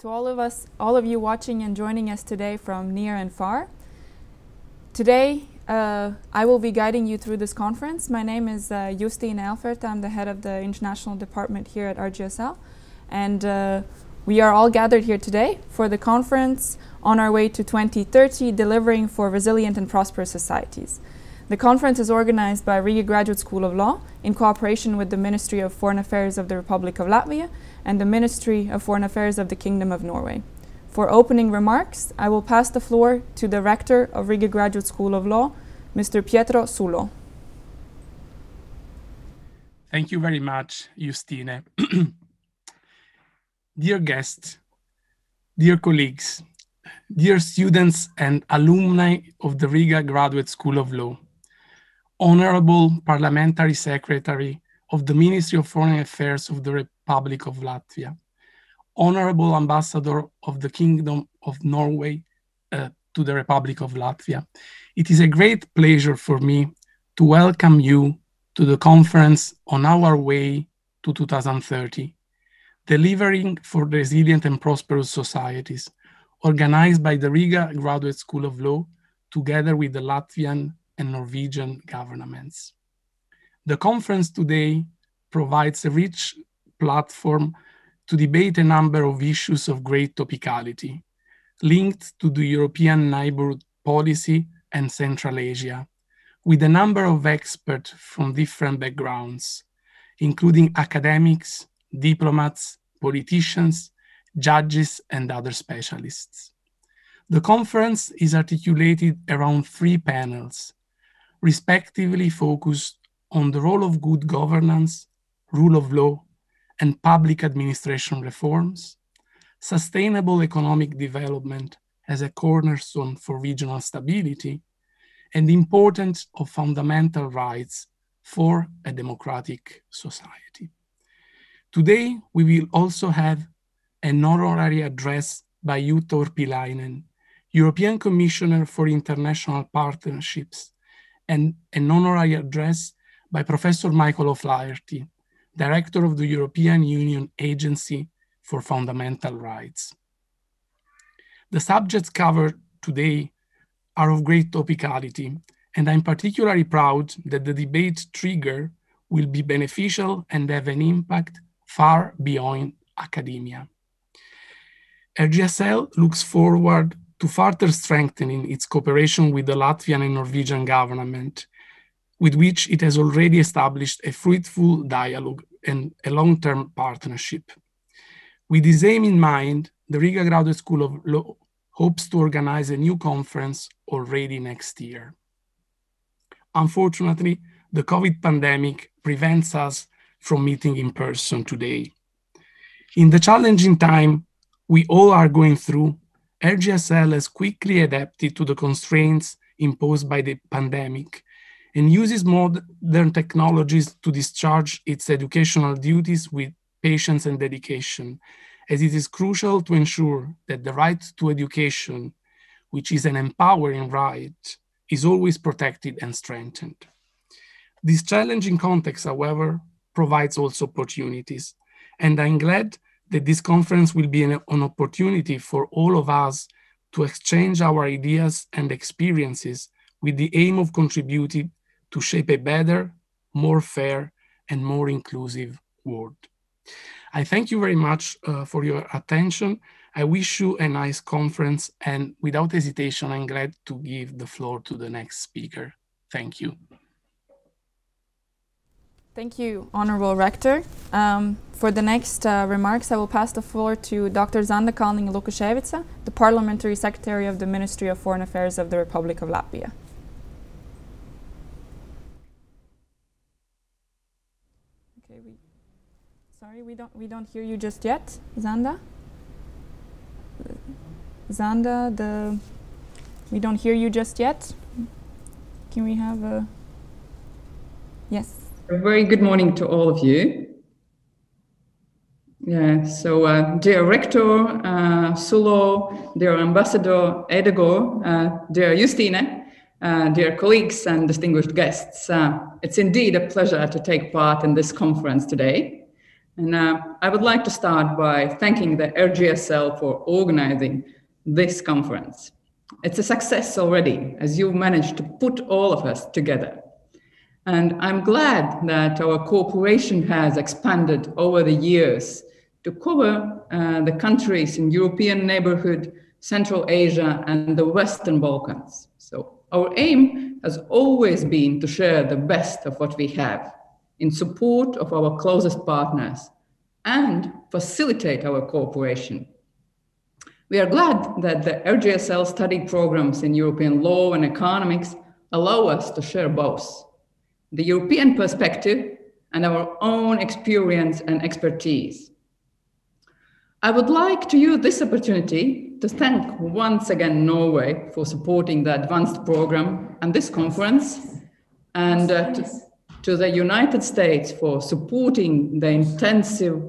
to all of us, all of you watching and joining us today from near and far. Today, uh, I will be guiding you through this conference. My name is uh, Justine Elferte. I'm the head of the international department here at RGSL. And uh, we are all gathered here today for the conference on our way to 2030, delivering for resilient and prosperous societies. The conference is organized by Riga Graduate School of Law in cooperation with the Ministry of Foreign Affairs of the Republic of Latvia and the Ministry of Foreign Affairs of the Kingdom of Norway. For opening remarks, I will pass the floor to the Rector of Riga Graduate School of Law, Mr. Pietro Sullo. Thank you very much, Justine. dear guests, dear colleagues, dear students and alumni of the Riga Graduate School of Law, Honorable Parliamentary Secretary of the Ministry of Foreign Affairs of the Republic of Latvia, Honorable Ambassador of the Kingdom of Norway uh, to the Republic of Latvia. It is a great pleasure for me to welcome you to the conference on our way to 2030, delivering for resilient and prosperous societies, organized by the Riga Graduate School of Law together with the Latvian and Norwegian governments. The conference today provides a rich platform to debate a number of issues of great topicality linked to the European neighborhood policy and Central Asia, with a number of experts from different backgrounds, including academics, diplomats, politicians, judges, and other specialists. The conference is articulated around three panels, respectively focused on the role of good governance, rule of law, and public administration reforms, sustainable economic development as a cornerstone for regional stability, and the importance of fundamental rights for a democratic society. Today, we will also have an honorary address by Jutta Urpilainen, European Commissioner for International Partnerships, and an honorary address by Professor Michael O'Flaherty, Director of the European Union Agency for Fundamental Rights. The subjects covered today are of great topicality, and I'm particularly proud that the debate trigger will be beneficial and have an impact far beyond academia. RGSL looks forward to further strengthening its cooperation with the Latvian and Norwegian government with which it has already established a fruitful dialogue and a long-term partnership. With this aim in mind, the Riga Graduate School of Law hopes to organize a new conference already next year. Unfortunately, the COVID pandemic prevents us from meeting in person today. In the challenging time we all are going through, RGSL has quickly adapted to the constraints imposed by the pandemic and uses modern technologies to discharge its educational duties with patience and dedication, as it is crucial to ensure that the right to education, which is an empowering right, is always protected and strengthened. This challenging context, however, provides also opportunities, and I'm glad that this conference will be an, an opportunity for all of us to exchange our ideas and experiences with the aim of contributing to shape a better, more fair, and more inclusive world. I thank you very much uh, for your attention. I wish you a nice conference, and without hesitation, I'm glad to give the floor to the next speaker. Thank you. Thank you, Honorable Rector. Um, for the next uh, remarks, I will pass the floor to Dr. Zanda Kalniņa Lukaševica, the Parliamentary Secretary of the Ministry of Foreign Affairs of the Republic of Latvia. We don't we don't hear you just yet, Zanda. Zanda, the we don't hear you just yet. Can we have a yes? A very good morning to all of you. Yeah, so uh, dear Rector uh, Sullo, dear Ambassador Ødegaard, uh, dear Justine, uh, dear colleagues and distinguished guests, uh, it's indeed a pleasure to take part in this conference today. And uh, I would like to start by thanking the RGSL for organizing this conference. It's a success already, as you've managed to put all of us together. And I'm glad that our cooperation has expanded over the years to cover uh, the countries in European neighborhood, Central Asia, and the Western Balkans. So our aim has always been to share the best of what we have in support of our closest partners and facilitate our cooperation. We are glad that the RGSL study programs in European law and economics allow us to share both the European perspective and our own experience and expertise. I would like to use this opportunity to thank once again Norway for supporting the advanced program and this conference, and uh, to, to, the United States for supporting the intensive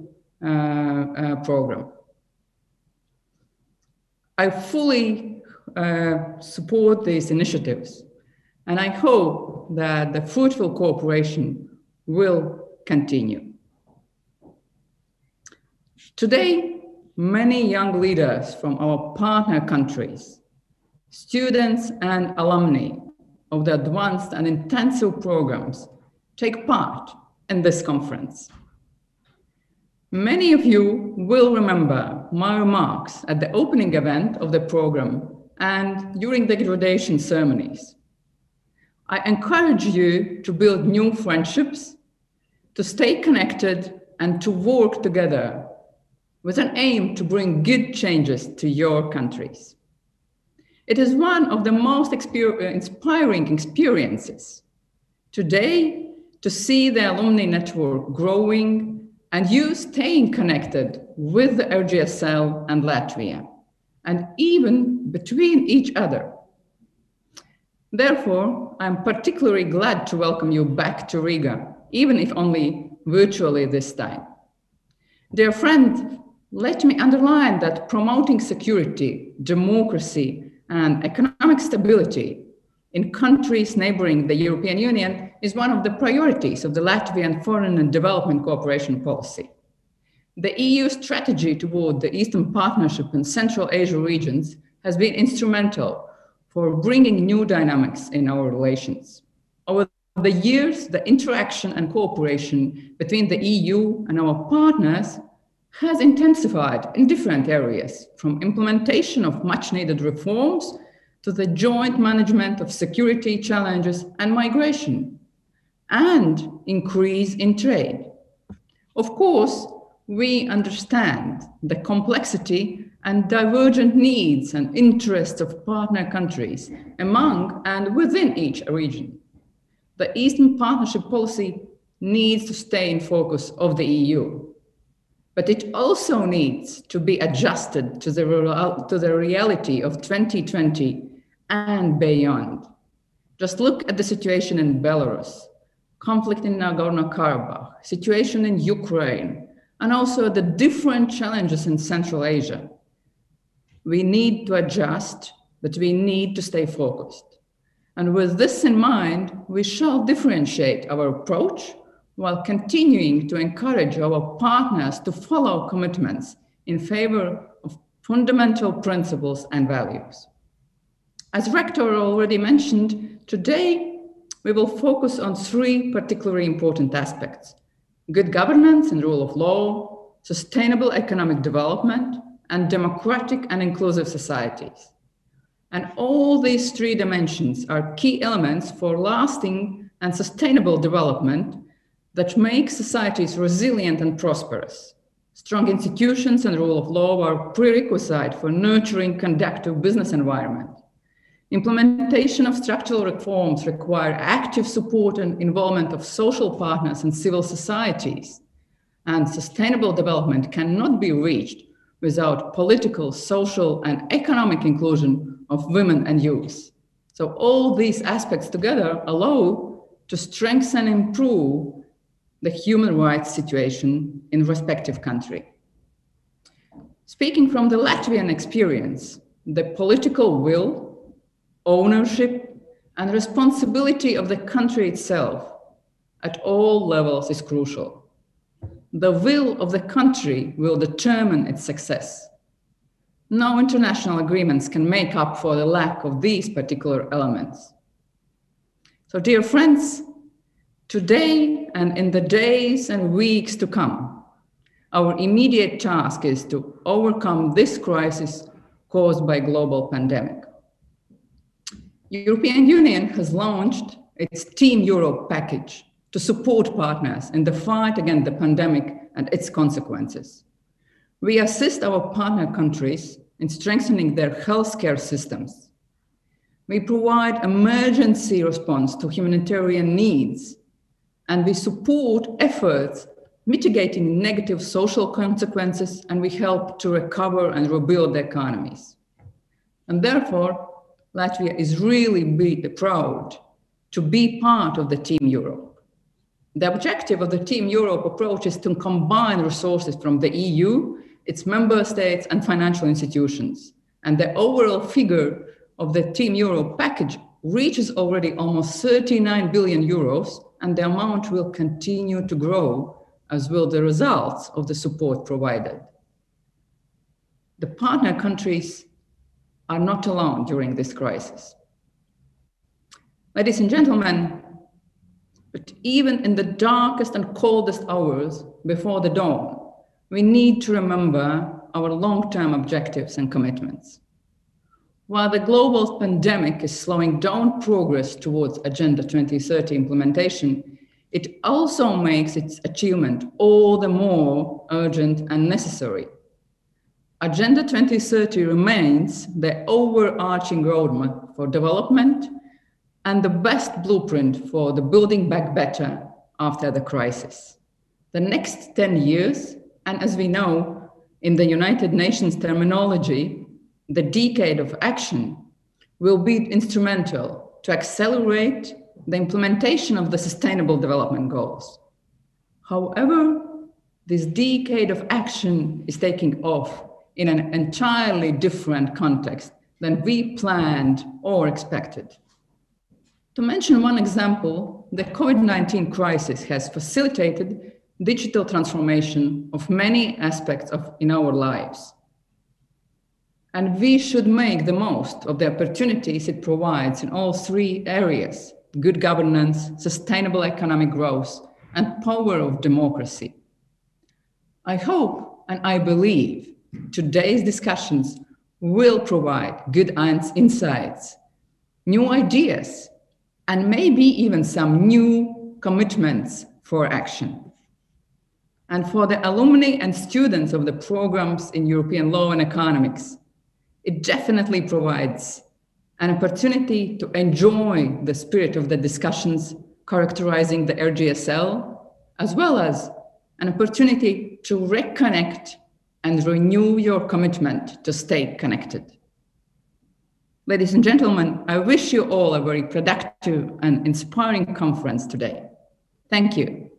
uh, uh, program. I fully uh, support these initiatives, and I hope that the fruitful cooperation will continue. Today, many young leaders from our partner countries, students and alumni of the advanced and intensive programs take part in this conference. Many of you will remember my remarks at the opening event of the program and during the graduation ceremonies. I encourage you to build new friendships, to stay connected, and to work together with an aim to bring good changes to your countries. It is one of the most exper inspiring experiences today to see the alumni network growing and you staying connected with the RGSL and Latvia, and even between each other. Therefore, I'm particularly glad to welcome you back to Riga, even if only virtually this time. Dear friend, let me underline that promoting security, democracy, and economic stability in countries neighboring the European Union is one of the priorities of the Latvian foreign and development cooperation policy. The EU strategy toward the Eastern Partnership and Central Asia regions has been instrumental for bringing new dynamics in our relations. Over the years, the interaction and cooperation between the EU and our partners has intensified in different areas, from implementation of much needed reforms to the joint management of security challenges and migration, and increase in trade. Of course, we understand the complexity and divergent needs and interests of partner countries among and within each region. The Eastern Partnership policy needs to stay in focus of the EU but it also needs to be adjusted to the, to the reality of 2020 and beyond. Just look at the situation in Belarus, conflict in Nagorno-Karabakh, situation in Ukraine, and also the different challenges in Central Asia. We need to adjust, but we need to stay focused. And with this in mind, we shall differentiate our approach while continuing to encourage our partners to follow commitments in favor of fundamental principles and values. As Rector already mentioned, today we will focus on three particularly important aspects good governance and rule of law, sustainable economic development, and democratic and inclusive societies. And all these three dimensions are key elements for lasting and sustainable development that make societies resilient and prosperous. Strong institutions and rule of law are prerequisite for nurturing conductive business environment. Implementation of structural reforms require active support and involvement of social partners and civil societies. And sustainable development cannot be reached without political, social, and economic inclusion of women and youth. So all these aspects together allow to strengthen and improve the human rights situation in respective country. Speaking from the Latvian experience, the political will, ownership, and responsibility of the country itself at all levels is crucial. the will of the country will determine its success. No international agreements can make up for the lack of these particular elements. So, dear friends, today and in the days and weeks to come, our immediate task is to overcome this crisis caused by global pandemic. European Union has launched its Team Europe package to support partners in the fight against the pandemic and its consequences. We assist our partner countries in strengthening their healthcare systems. We provide emergency response to humanitarian needs, and we support efforts mitigating negative social consequences, and we help to recover and rebuild the economies. And therefore, Latvia is really be proud to be part of the Team Europe. The objective of the Team Europe approach is to combine resources from the EU, its member states, and financial institutions. And the overall figure of the Team Europe package reaches already almost 39 billion euros, and the amount will continue to grow as will the results of the support provided. The partner countries are not alone during this crisis. Ladies and gentlemen, but even in the darkest and coldest hours before the dawn, we need to remember our long term objectives and commitments. While the global pandemic is slowing down progress towards Agenda 2030 implementation, it also makes its achievement all the more urgent and necessary. Agenda 2030 remains the overarching roadmap for development and the best blueprint for the building back better after the crisis. The next 10 years, and as we know in the United Nations terminology, the decade of action will be instrumental to accelerate the implementation of the Sustainable Development Goals. However, this decade of action is taking off in an entirely different context than we planned or expected. To mention one example, the COVID 19 crisis has facilitated digital transformation of many aspects of in our lives. And we should make the most of the opportunities it provides in all three areas good governance, sustainable economic growth, and power of democracy. I hope and I believe today's discussions will provide good insights, new ideas, and maybe even some new commitments for action. And for the alumni and students of the programs in European law and economics, it definitely provides an opportunity to enjoy the spirit of the discussions characterizing the RGSL, as well as an opportunity to reconnect and renew your commitment to stay connected. Ladies and gentlemen, I wish you all a very productive and inspiring conference today. Thank you.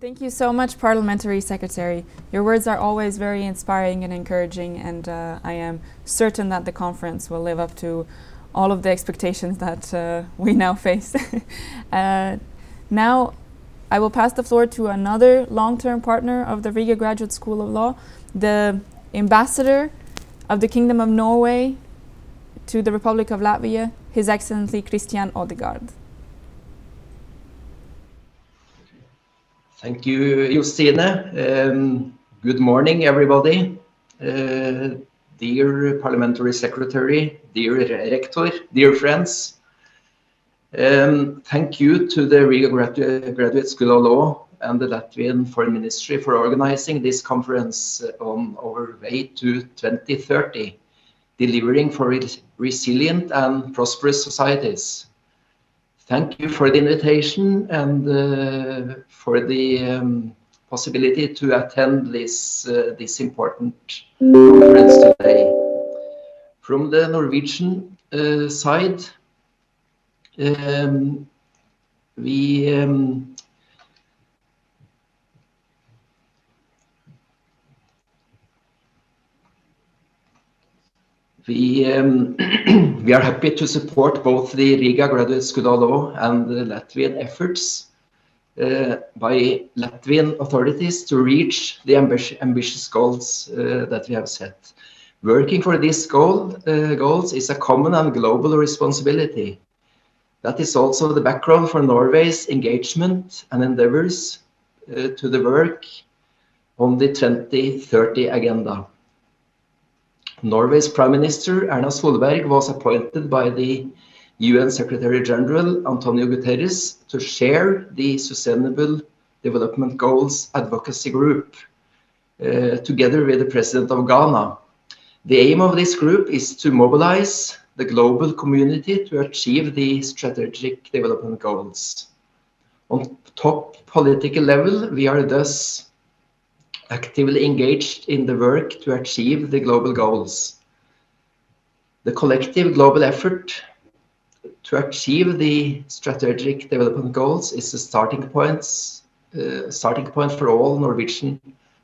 Thank you so much, Parliamentary Secretary. Your words are always very inspiring and encouraging, and uh, I am certain that the conference will live up to all of the expectations that uh, we now face. uh, now, I will pass the floor to another long term partner of the Riga Graduate School of Law, the ambassador of the Kingdom of Norway to the Republic of Latvia, His Excellency Kristian Ødegaard. Thank you, Justine. Um, good morning, everybody. Uh, dear Parliamentary Secretary, dear Rector, dear friends. Um, thank you to the Riga Graduate School of Law and the Latvian Foreign Ministry for organizing this conference on our way to 2030, delivering for resilient and prosperous societies thank you for the invitation and uh, for the um, possibility to attend this uh, this important conference today. From the Norwegian uh, side, we We, um, we are happy to support both the Riga Graduate School of Law and the Latvian efforts uh, by Latvian authorities to reach the ambi ambitious goals uh, that we have set. Working for these goal, uh, goals is a common and global responsibility. That is also the background for Norway's engagement and endeavors uh, to the work on the 2030 agenda. Norway's Prime Minister Erna Solberg was appointed by the UN Secretary General Antonio Guterres to share the Sustainable Development Goals Advocacy Group uh, together with the President of Ghana. The aim of this group is to mobilize the global community to achieve the strategic development goals. On top political level, we are thus actively engaged in the work to achieve the global goals. The collective global effort to achieve the strategic development goals is the starting points, uh, starting point for all Norwegian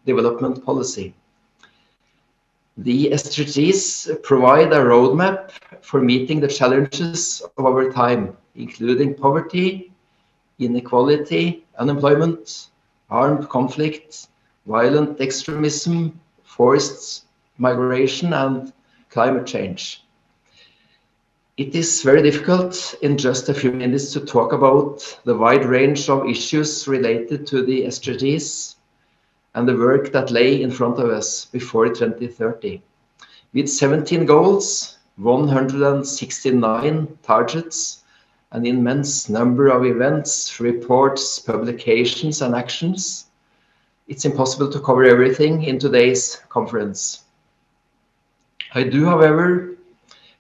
development policy. The SDGs provide a roadmap for meeting the challenges of our time, including poverty, inequality, unemployment, armed conflict, violent extremism, forced migration, and climate change. It is very difficult in just a few minutes to talk about the wide range of issues related to the SDGs and the work that lay in front of us before 2030. With 17 goals, 169 targets, an immense number of events, reports, publications, and actions, it's impossible to cover everything in today's conference. I do, however,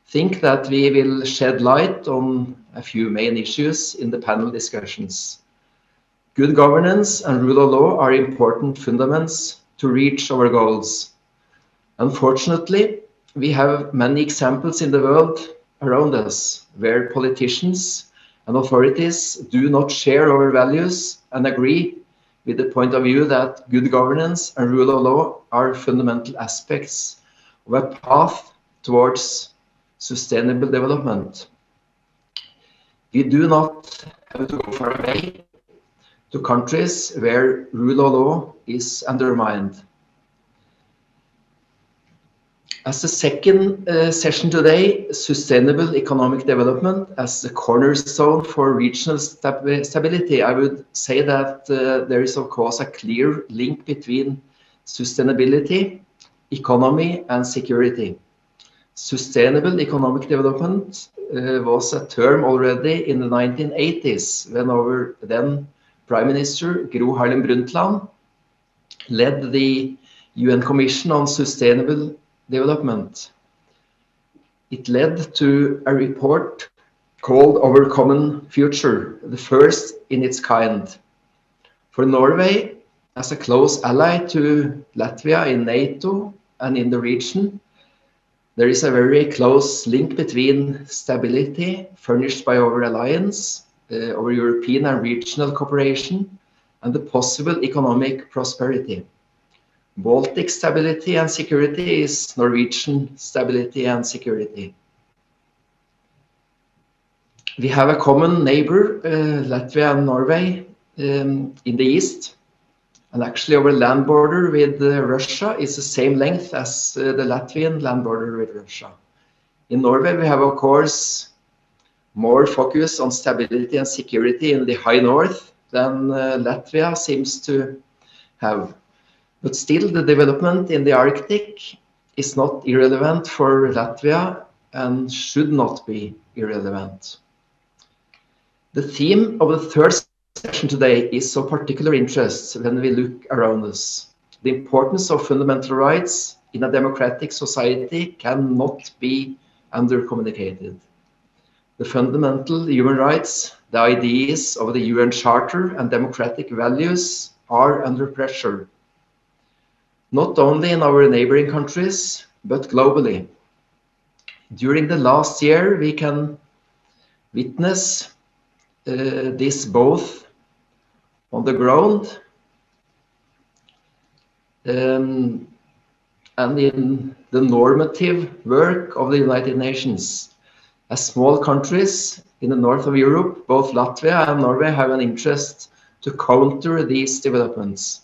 think that we will shed light on a few main issues in the panel discussions. Good governance and rule of law are important fundaments to reach our goals. Unfortunately, we have many examples in the world around us where politicians and authorities do not share our values and agree with the point of view that good governance and rule of law are fundamental aspects of a path towards sustainable development. We do not have to go far away to countries where rule of law is undermined. As the second uh, session today, sustainable economic development as the cornerstone for regional stab stability, I would say that uh, there is of course a clear link between sustainability, economy and security. Sustainable economic development uh, was a term already in the 1980s when our then Prime Minister Gro Harlem Brundtland led the UN Commission on Sustainable Development. It led to a report called Our Common Future, the first in its kind. For Norway, as a close ally to Latvia in NATO and in the region, there is a very close link between stability furnished by our alliance our European and regional cooperation, and the possible economic prosperity. Baltic stability and security is Norwegian stability and security. We have a common neighbor, uh, Latvia and Norway, um, in the east. And actually our land border with uh, Russia is the same length as uh, the Latvian land border with Russia. In Norway, we have, of course, more focus on stability and security in the high north than uh, Latvia seems to have. But still, the development in the Arctic is not irrelevant for Latvia and should not be irrelevant. The theme of the third session today is of particular interest when we look around us. The importance of fundamental rights in a democratic society cannot be undercommunicated the fundamental human rights, the ideas of the UN Charter and democratic values are under pressure, not only in our neighboring countries, but globally. During the last year, we can witness uh, this both on the ground um, and in the normative work of the United Nations. As small countries in the north of Europe, both Latvia and Norway have an interest to counter these developments.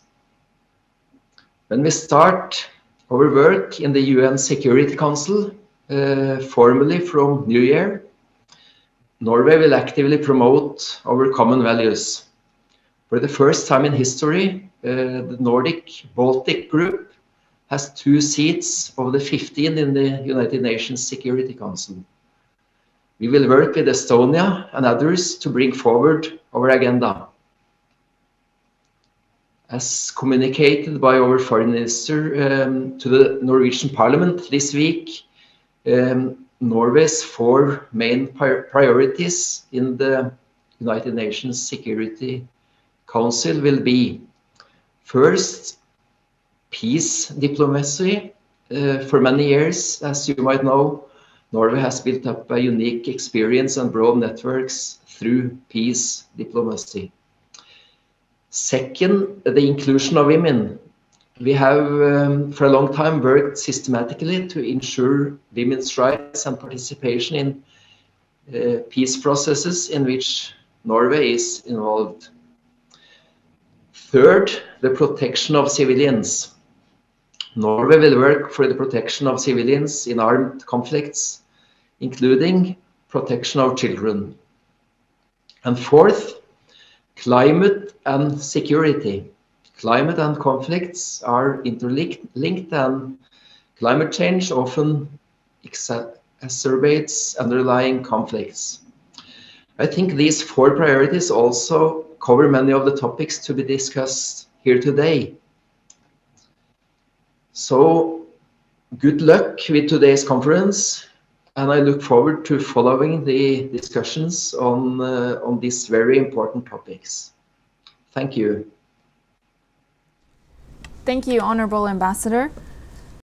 When we start our work in the UN Security Council, uh, formally from New Year, Norway will actively promote our common values. For the first time in history, uh, the Nordic Baltic Group has two seats of the 15 in the United Nations Security Council. We will work with Estonia and others to bring forward our agenda. As communicated by our foreign minister um, to the Norwegian parliament this week, um, Norway's four main priorities in the United Nations Security Council will be first, peace diplomacy. Uh, for many years, as you might know, Norway has built up a unique experience and broad networks through peace diplomacy. Second, the inclusion of women. We have um, for a long time worked systematically to ensure women's rights and participation in uh, peace processes in which Norway is involved. Third, the protection of civilians. Norway will work for the protection of civilians in armed conflicts, including protection of children. And fourth, climate and security. Climate and conflicts are interlinked and climate change often exacerbates underlying conflicts. I think these four priorities also cover many of the topics to be discussed here today. So good luck with today's conference and I look forward to following the discussions on, uh, on these very important topics. Thank you. Thank you, Honorable Ambassador.